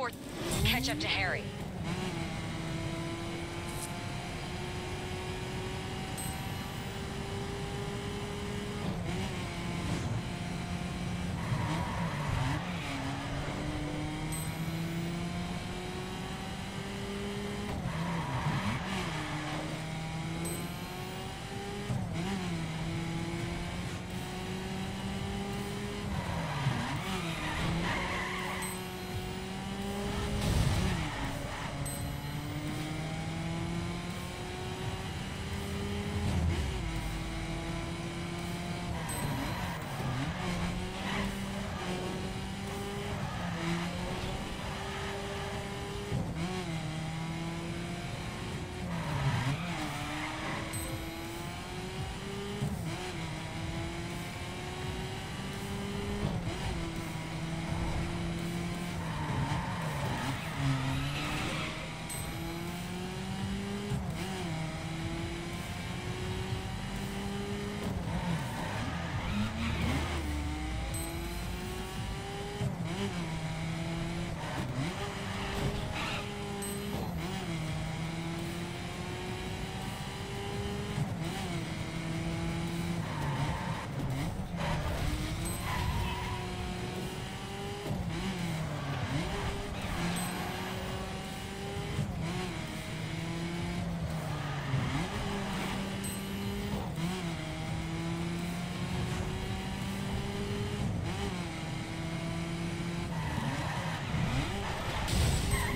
4... Catch up to Harry.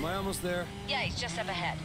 Am I almost there? Yeah, he's just up ahead.